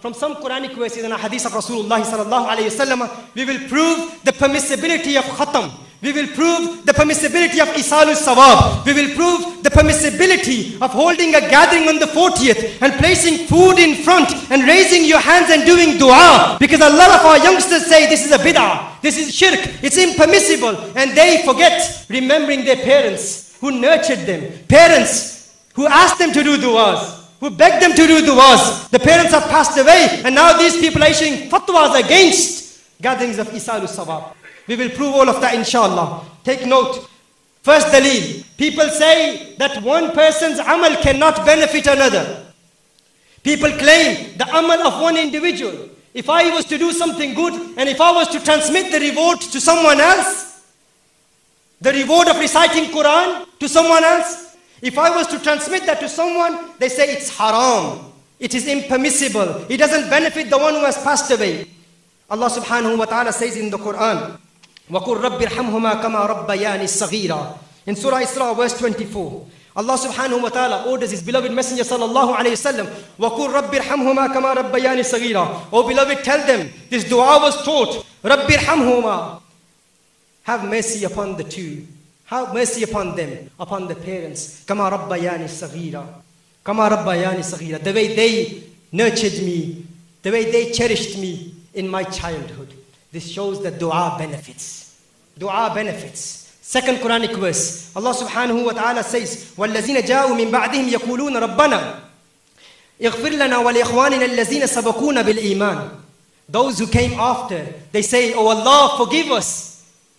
from some Quranic verses and a hadith of Rasulullah sallallahu alayhi wasallam, we will prove the permissibility of khatam. We will prove the permissibility of Isalu Sawab. We will prove the permissibility of holding a gathering on the 40th and placing food in front and raising your hands and doing dua. Because a lot of our youngsters say this is a bid'ah, this is shirk, it's impermissible. And they forget remembering their parents who nurtured them. Parents who asked them to do duas, who begged them to do duas. The parents have passed away and now these people are issuing fatwas against gatherings of Isalu Sawab. We will prove all of that inshallah. Take note. First dalil. People say that one person's amal cannot benefit another. People claim the amal of one individual. If I was to do something good and if I was to transmit the reward to someone else, the reward of reciting Quran to someone else, if I was to transmit that to someone, they say it's haram. It is impermissible. It doesn't benefit the one who has passed away. Allah subhanahu wa ta'ala says in the Quran, وَقُلْ رَبِّ ارْحَمْهُمَا كَمَا رَبَّيَانِ صَغِيرًا In Surah Isra, verse 24, Allah subhanahu wa ta'ala orders His beloved Messenger sallallahu alayhi wasallam, وَقُلْ رَبِّ ارْحَمْهُمَا كَمَا رَبَّيَانِ صَغِيرًا Oh beloved, tell them, this dua was taught, رَبِّ ارْحَمْهُمَا Have mercy upon the two. Have mercy upon them, upon the parents. كَمَا رَبَّيَانِ صَغِيرًا كَمَا رَبَّيَانِ صَغِيرًا The way they nurtured me, the way they cherished me in my childhood. This shows that dua benefits. Dua benefits. Second Quranic verse. Allah subhanahu wa ta'ala says, وَالَّذِينَ جَاءُوا مِن بَعْدِهِمْ يَقُولُونَ رَبَّنَا اغفر لنا ولإخواننا الذين سبقونا بالإيمان. Those who came after, they say, Oh Allah, forgive us.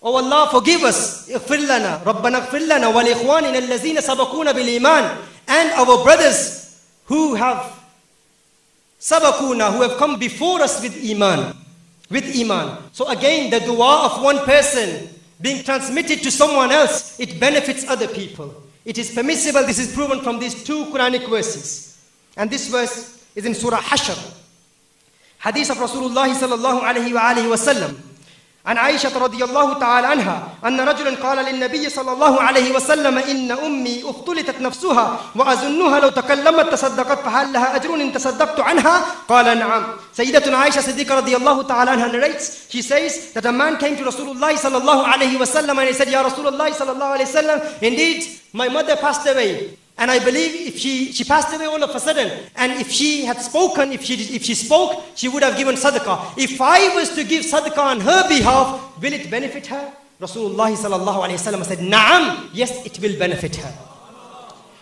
Oh Allah, forgive us. اغفر لنا. ربنا اغفر لنا ولإخواننا الذين سبقونا بالإيمان. And our brothers who have sabakuna, who have come before us with iman. With iman. So again, the dua of one person being transmitted to someone else, it benefits other people. It is permissible. This is proven from these two Quranic verses. And this verse is in Surah Hashr. Hadith of Rasulullah sallallahu alayhi wa alihi wa sallam. عن عائشة رضي الله تعالى عنها أن رجلا قال للنبي صلى الله عليه وسلم إن أمي اختلطت نفسها وأظنها لو تكلمت تصدقت فهل لها أجر إن تصدقت عنها؟ قال نعم. سيدة عائشة صديقة رضي الله تعالى عنها narrates she says that a man came to Rasulullah صلى الله عليه وسلم and he said يا رسول الله صلى الله عليه وسلم indeed my mother passed away. And I believe if she, she passed away all of a sudden, and if she had spoken, if she, if she spoke, she would have given sadaqah. If I was to give sadaqah on her behalf, will it benefit her? Rasulullah said, Naam, yes, it will benefit her.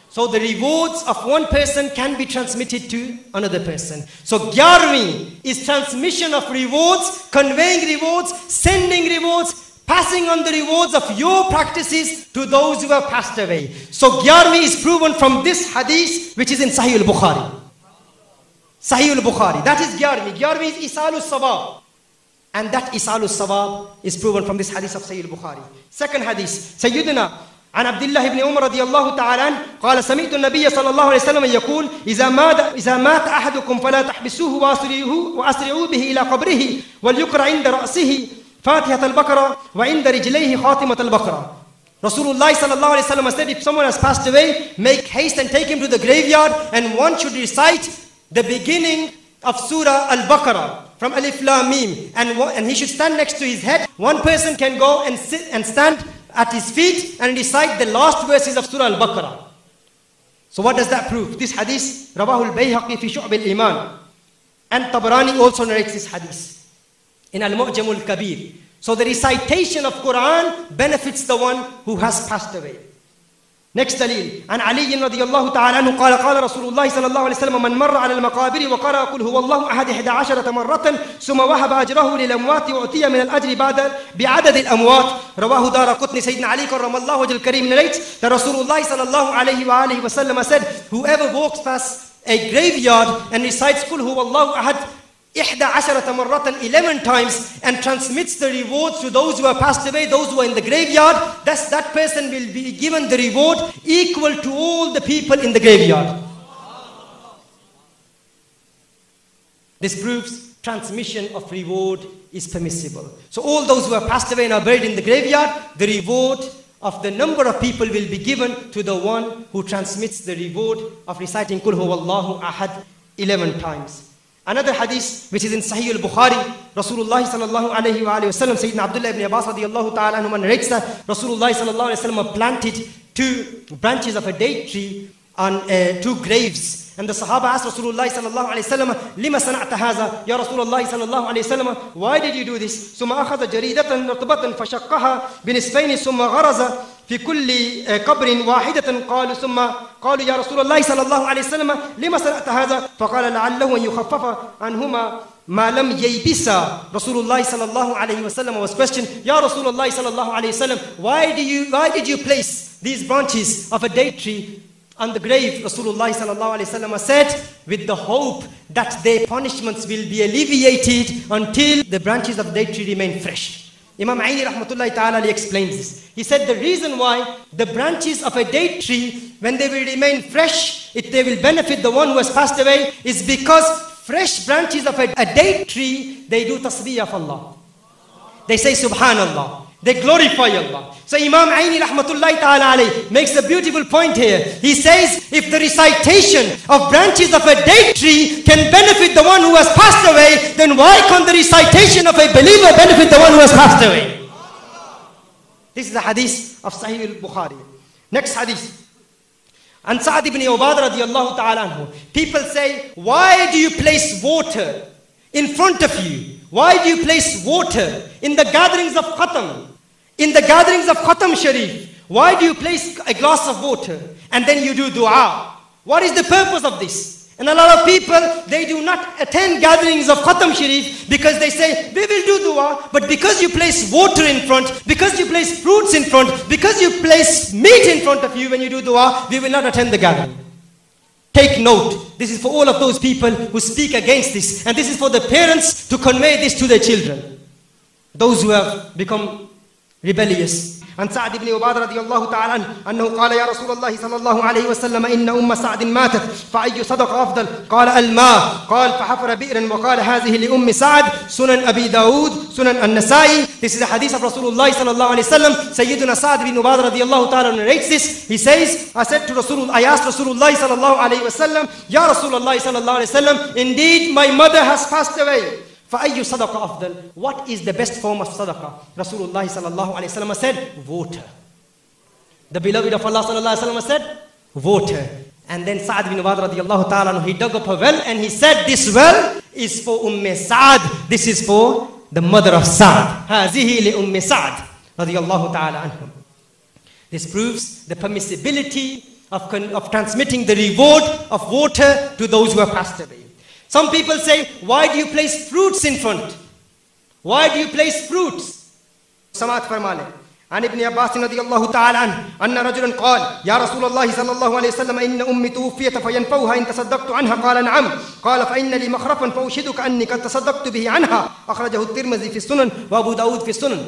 So the rewards of one person can be transmitted to another person. So gyarvi is transmission of rewards, conveying rewards, sending rewards, passing on the rewards of your practices to those who have passed away. So Gyarvi is proven from this hadith which is in Sahih al-Bukhari. Sahih al-Bukhari, that is Gyarvi. Gyarvi is Isalu Sawab. And that Isalu Sawab is proven from this hadith of Sahih al-Bukhari. Second hadith, Sayyidina عن عبد الله بن عمر رضي الله تعالى عنه قال سمعت النبي صلى الله عليه وسلم يقول إذا مات إذا مات أحدكم فلا تحبسوه وأسرعوه به إلى قبره وليقر عند رأسه Fatihat al-Baqarah wa inda rijlayhi khatimat al-Baqarah. Rasulullah sallallahu alayhi wasallam said, if someone has passed away, make haste and take him to the graveyard and one should recite the beginning of Surah Al-Baqarah from Alif Lam Mim and, and he should stand next to his head. One person can go and sit and stand at his feet and recite the last verses of Surah Al-Baqarah. So what does that prove? This hadith, Rawahul Bayhaqi fi Shu'b al-Iman. And Tabarani also narrates this hadith in Al-Mu'jam al-Kabir. So the recitation of Quran benefits the one who has passed away. Next دليل عن علي رضي الله تعالى عنه قال قال رسول الله صلى الله عليه وسلم من مر على المقابر وقرأ قل هو الله أحد إحدى عشرة مرة ثم وهب أجره للأموات وأتي من الأجر بعد بعدد الأموات رواه دار قطن سيدنا علي كرم الله وجه الكريم narrates that Rasulullah صلى الله عليه وآله وسلم said whoever walks past a graveyard and recites قل هو الله أحد إحدى عشرة مرة 11 times and transmits the rewards to those who have passed away, those who are in the graveyard, thus that person will be given the reward equal to all the people in the graveyard. This proves transmission of reward is permissible. So all those who have passed away and are buried in the graveyard, the reward of the number of people will be given to the one who transmits the reward of reciting Kul Huwallahu Ahad 11 times. Another hadith which is in Sahih al-Bukhari, Rasulullah sallallahu alayhi wa alayhi wa sallam, Sayyidina Abdullah ibn Abbas radiallahu ta'ala anhu narrates that Rasulullah sallallahu alayhi wa sallam planted two branches of a date tree on uh, two graves. And the Sahaba asked Rasulullah sallallahu alayhi wa sallam, لِمَ صَنَعْتَ هَذَا Ya Rasulullah sallallahu alayhi wa sallam, why did you do this? ثم أخذ جريدة رطبة فشقها بنصفين ثم غرز في كل قبر واحدة قالوا ثم قالوا يا رسول الله صلى الله عليه وسلم لما صنعت هذا فقال لعله أن يخفف عنهما ما لم ييبسا رسول الله صلى الله عليه وسلم was questioned يا رسول الله صلى الله عليه وسلم why did you why did you place these branches of a date tree on the grave Rasulullah sallallahu alaihi wasallam said with the hope that their punishments will be alleviated until the branches of the date tree remain fresh Imam Aini rahmatullahi ta'ala explains this. He said the reason why the branches of a date tree, when they will remain fresh, it, they will benefit the one who has passed away, is because fresh branches of a, a date tree, they do tasbih of Allah. They say subhanallah. They glorify Allah. So Imam Aini rahmatullahi ta'ala alayhi makes a beautiful point here. He says, if the recitation of branches of a date tree can benefit the one who has passed away, then why can't the recitation of a believer benefit the one who has passed away? This is the hadith of Sahih al-Bukhari. Next hadith. And Sa'ad ibn Ubad radiallahu ta'ala anhu. People say, why do you place water in front of you? Why do you place water in the gatherings of Khatam? In the gatherings of Khatam Sharif, why do you place a glass of water and then you do dua? What is the purpose of this? And a lot of people, they do not attend gatherings of Khatam Sharif because they say, we will do dua, but because you place water in front, because you place fruits in front, because you place meat in front of you when you do dua, we will not attend the gathering. Take note. This is for all of those people who speak against this. And this is for the parents to convey this to their children. Those who have become rebellious. عن سعد بن عبادة رضي الله تعالى عنه أنه قال يا رسول الله صلى الله عليه وسلم إن أم سعد ماتت فأي صدقة أفضل؟ قال الماء. قال فحفر بئرا وقال هذه لأم سعد سنن أبي داود سنن النسائي. This is a hadith of Rasulullah صلى الله عليه وسلم سيدنا سعد بن عبادة رضي الله تعالى narrates this. He says I said to Rasul I asked Rasulullah صلى الله عليه وسلم يا رسول الله صلى الله عليه وسلم Indeed my mother has passed away. فأي صدقة أفضل What is the best form of صدقة رسول الله صلى الله عليه وسلم said water The beloved of Allah صلى الله عليه وسلم said water and then Sa'ad bin Ubad radiallahu ta'ala he dug up a well and he said this well is for Umm Sa'ad this is for the mother of Sa'ad هذه لأم سعد رضي الله تعالى عنهم This proves the permissibility of, of transmitting the reward of water to those who have passed away Some people say, why do you place fruits in front? Why do you place fruits? Samat farmale. عن ابن عباس رضي الله تعالى عنه أن رجلا قال يا رسول الله صلى الله عليه وسلم إن أمي توفيت فينفوها إن تصدقت عنها قال نعم قال فإن لي مخرفا فأشهدك أني قد تصدقت به عنها أخرجه الترمذي في السنن وأبو داود في السنن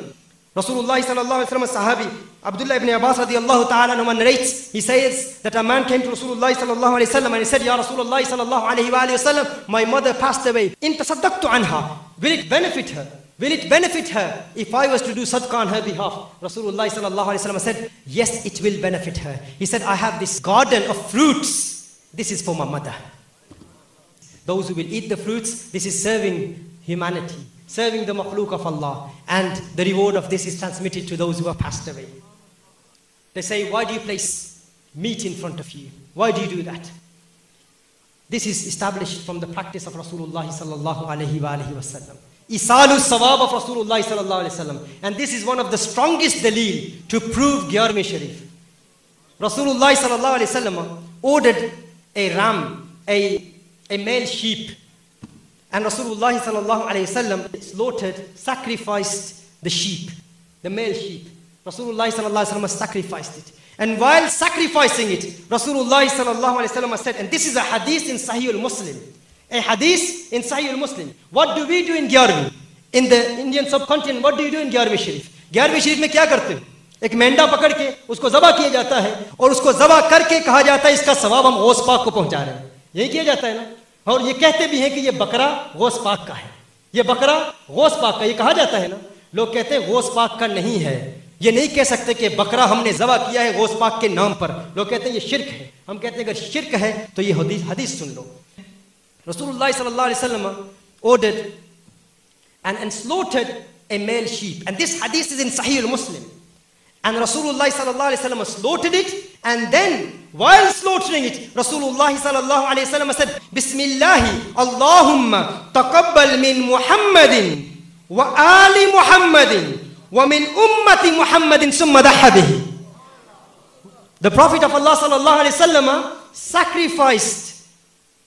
Rasulullah sallallahu sahabi, Abdullah ibn Abbas radiallahu ta'ala narrates, he says that a man came to Rasulullah sallallahu alayhi wa and he said, Ya Rasulullah sallallahu alayhi wa sallam, my mother passed away. In tasaddaqtu anha. Will it benefit her? Will it benefit her if I was to do sadaqah on her behalf? Rasulullah sallallahu alayhi wa said, yes, it will benefit her. He said, I have this garden of fruits. This is for my mother. Those who will eat the fruits, this is serving humanity serving the makhluk of Allah. And the reward of this is transmitted to those who have passed away. They say, why do you place meat in front of you? Why do you do that? This is established from the practice of Rasulullah sallallahu alayhi wa alayhi wa sallam. Isalu sawab of Rasulullah sallallahu. And this is one of the strongest dalil to prove Gyarvi Sharif. Rasulullah sallallahu ordered a ram, a, a male sheep and Rasulullah sallallahu slaughtered, sacrificed the sheep, the male sheep. Rasulullah sallallahu sacrificed it. And while sacrificing it, Rasulullah sallallahu said, and this is a hadith in Sahih al-Muslim, a hadith in Sahih al-Muslim. What do we do in Gyarvi? In the Indian subcontinent, what do you do in Gyarvi Sharif? Gyarvi Sharif में क्या करते हो? एक मेंढा पकड़ के उसको जबा किया जाता है और उसको जबा करके hai जाता है इसका सवाब हम ओस पाक को पहुंचा रहे हैं यही किया जाता है ना اور یہ کہتے بھی ہیں کہ یہ بکرا غوث پاک کا ہے۔ یہ بکرا غوث پاک کا یہ کہا جاتا ہے نا؟ لوگ کہتے ہیں غوث پاک کا نہیں ہے۔ یہ نہیں کہہ سکتے کہ بکرا ہم نے ذبح کیا ہے غوث پاک کے نام پر۔ لوگ کہتے ہیں یہ شرک ہے۔ ہم کہتے ہیں اگر شرک ہے تو یہ حدیث حدیث سن لو۔ رسول اللہ صلی اللہ علیہ وسلم ordered and, and slaughtered a male sheep. And this hadith is in Sahih al-Muslim. And Rasulullah صلی اللہ علیہ وسلم slaughtered it and then while slaughtering it Rasulullah sallallahu alaihi wasallam said Bismillah Allahumma taqabbal min Muhammadin wa ali Muhammadin wa min ummati Muhammadin summa dahabihi The Prophet of Allah sallallahu alaihi wasallam sacrificed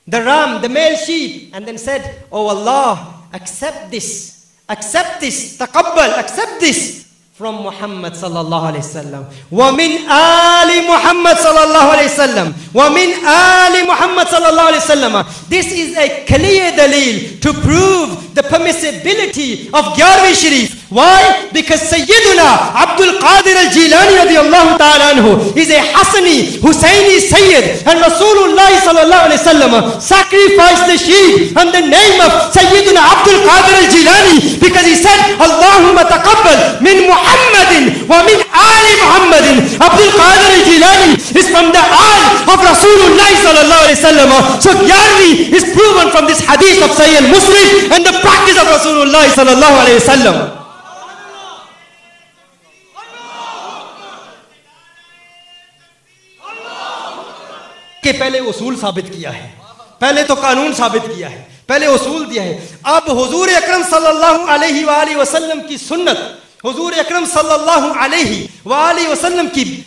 the ram, the male sheep, and then said, Oh Allah, accept this, accept this, taqabbal, accept this from Muhammad sallallahu alayhi wasallam. وَمِنْ آلِ Muhammad sallallahu alayhi wasallam. وَمِنْ آلِ Muhammad sallallahu alayhi wasallam. This is a clear dalil to prove the permissibility of Gyarvi Sharif. why? Because Sayyiduna Abdul Qadir al-Jilani radiallahu ta'ala anhu is a Hassani, Husseini Sayyid. And Rasulullah sallallahu alayhi wasallam sacrificed the sheep in the name of Sayyiduna Abdul Qadir al-Jilani because he said Allahumma taqabbal min Muhammadin wa min Ali Muhammadin. Abdul Qadir al-Jilani is from the Al of Rasulullah sallallahu alayhi wasallam so Gyarvi is proven from this hadith of Sayyid Muslim and the practice of Rasulullah sallallahu alayhi wasallam کہ پہلے اصول ثابت کیا ہے۔ پہلے تو قانون ثابت کیا ہے۔ پہلے اصول دیا ہے۔ اب حضور اکرم صلی اللہ علیہ وآلہ وسلم کی سنت، حضور اکرم صلی اللہ علیہ وآلہ وسلم کی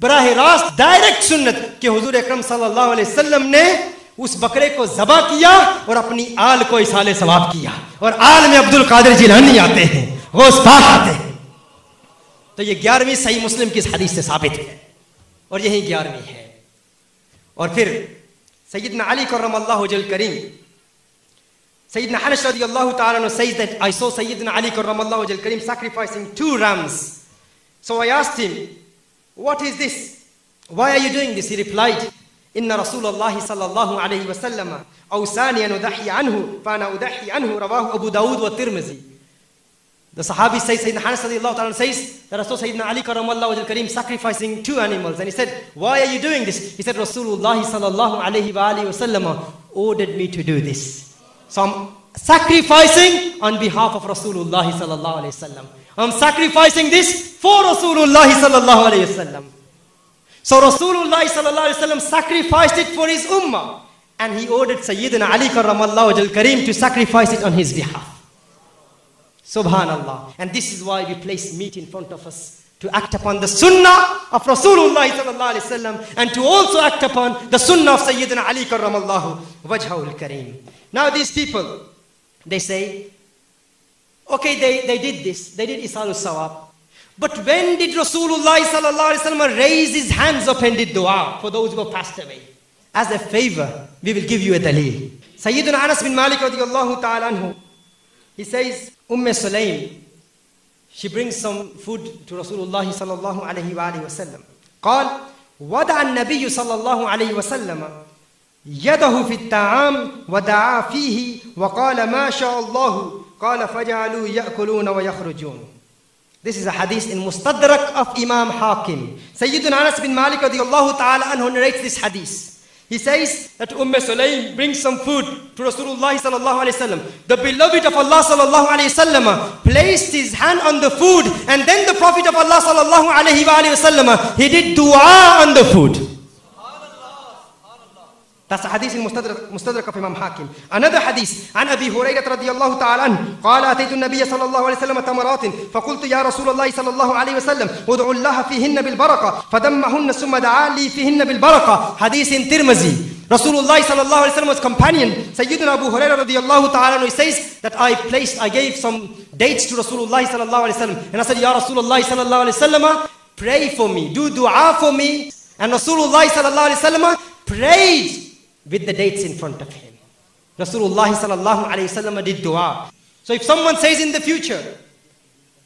براہ راست ڈائریکٹ سنت کہ حضور اکرم صلی اللہ علیہ وسلم نے اس بکرے کو زبا کیا اور اپنی آل کو اسال ثواب کیا۔ اور آل میں عبد القادر جیلانی آتے ہیں، غوث پاک آتے ہیں۔ تو یہ گیارہویں صحیح مسلم کی اس حدیث سے ثابت ہے۔ اور یہی گیارہویں ہے۔ और फिर सैदना अली करम अल्लाह जल करीम Sayyidina Hanash radiallahu ta'ala says that I saw Sayyidina Ali karramallahu jal kareem sacrificing two rams. So I asked him, what is this? Why are you doing this? He replied, إن رسول الله صلى الله عليه وسلم أوصاني أن أضحي عنه فأنا أضحي عنه رواه أبو داود والترمذي the Sahabi says, Sayyidina Hanas ta'ala says that saw Sayyidina Ali karamallahu wajal kareem sacrificing two animals. And he said, why are you doing this? He said, Rasulullah sallallahu alayhi wasallam ordered me to do this. So I'm sacrificing on behalf of Rasulullah sallallahu alayhi wasallam. I'm sacrificing this for Rasulullah sallallahu alayhi wasallam. So Rasulullah sallallahu alayhi wasallam sacrificed it for his ummah. And he ordered Sayyidina Ali karramallahu wajal kareem to sacrifice it on his behalf. Subhanallah. And this is why we place meat in front of us to act upon the sunnah of Rasulullah and to also act upon the sunnah of Sayyidina Ali karramallahu wajhahul kareem. Now these people, they say, okay, they, they did this, they did Isal Sawab. But when did Rasulullah sallallahu raise his hands up and did dua for those who have passed away? As a favor, we will give you a dalil. Sayyidina Anas bin Malik radiallahu ta'ala anhu, he says, Umm Sulaim, she brings some food to Rasulullah sallallahu alayhi wa alayhi wa sallam. قال ودع النبي صلى الله عليه وسلم يده في الطعام ودعا فيه وقال ما شاء الله قال فجعلوا يأكلون ويخرجون This is a hadith in Mustadrak of Imam Hakim. Sayyidina Anas bin Malik radiallahu ta'ala anhu narrates this hadith. He says that Umm Sulaim brings some food to Rasulullah sallallahu alayhi. The beloved of Allah sallallahu alayhi placed his hand on the food and then the Prophet of Allah sallallahu alayhi he did dua on the food. Hadith in Mustadrak, Mustadrak of Imam Hakim. Another hadith عن أبي هريرة رضي الله تعالى عنه قال أتيت النبي صلى الله عليه وسلم تمرات فقلت يا رسول الله صلى الله عليه وسلم ادعو الله فيهن بالبركة فدمهن ثم دعا لي فيهن بالبركة حديث Tirmizi Rasulullah sallallahu alaihi wasallam's companion Sayyidina Abu Hurairah radiyallahu ta'ala he says that I placed I gave some dates to Rasulullah sallallahu alaihi wasallam and I said Ya Rasulullah sallallahu alaihi wasallam pray for me do dua for me and Rasulullah sallallahu alaihi wasallam prayed with the dates in front of him. Rasulullah sallallahu alayhi wasallam did dua. So if someone says in the future,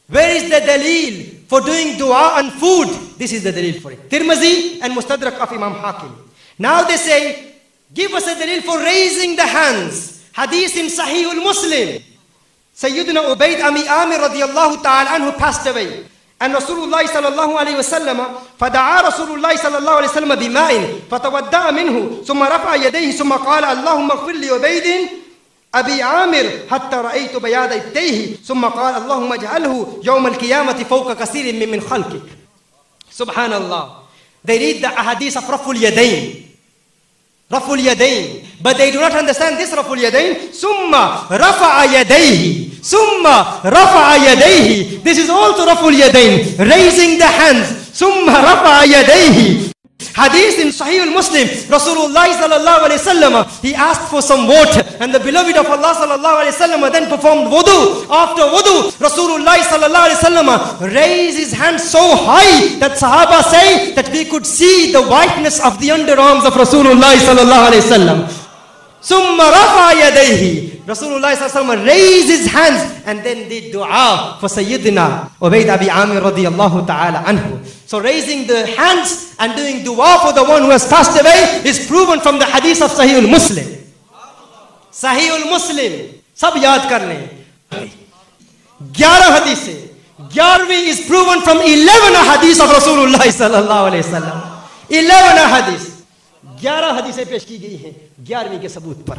where is the dalil for doing dua on food? This is the dalil for it. Tirmizi and Mustadrak of Imam Hakim. Now they say, give us a dalil for raising the hands. Hadith in Sahih al-Muslim. Sayyidina Ubaid Abi Amir radiallahu ta'ala anhu passed away. And Rasulullah sallallahu alayhi wa sallam, فدعا رسول الله صلى الله عليه وسلم بماء فتودع منه ثم رفع يديه ثم قال اللهم اغفر لي وبيد أبي عامر حتى رأيت بياض يديه ثم قال اللهم اجعله يوم القيامة فوق كثير من من خلقك. سبحان الله. They read the ahadith of Raful Yadain Raful Yadain But they do not understand this Raful Yadain Summa Rafa'a Yadayhi Summa Rafa'a Yadayhi This is also Raful Yadain Raising the hands. Summa Rafa'a Yadayhi Hadith in Sahih al-Muslim, Rasulullah sallallahu alayhi wasallam, he asked for some water and the beloved of Allah sallallahu alayhi wasallam then performed wudu. After wudu, Rasulullah sallallahu alayhi wasallam raised his hand so high that Sahaba say that we could see the whiteness of the underarms of Rasulullah sallallahu alayhi wasallam. ثم رفع يديه Rasulullah sallallahu raised his hands and then did dua for Sayyidina Ubayd Abi Amir radiyallahu ta'ala anhu. So raising the hands and doing dua for the one who has passed away is proven from the hadith of Sahih al-Muslim. Sahih al-Muslim. सब याद कर लें 11 hadith से 11वीं is proven from 11 hadith of Rasulullah sallallahu alaihi wasallam 11 hadith 11 हदीसें पेश की गई हैं 11वीं के सबूत पर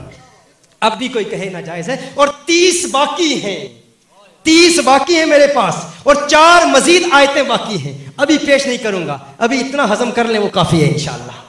اب بھی کوئی کہے ناجائز ہے۔ اور تیس باقی ہیں۔ تیس باقی ہیں میرے پاس۔ اور چار مزید آیتیں باقی ہیں۔ ابھی پیش نہیں کروں گا۔ ابھی اتنا ہضم کر لیں وہ کافی ہے انشاءاللہ۔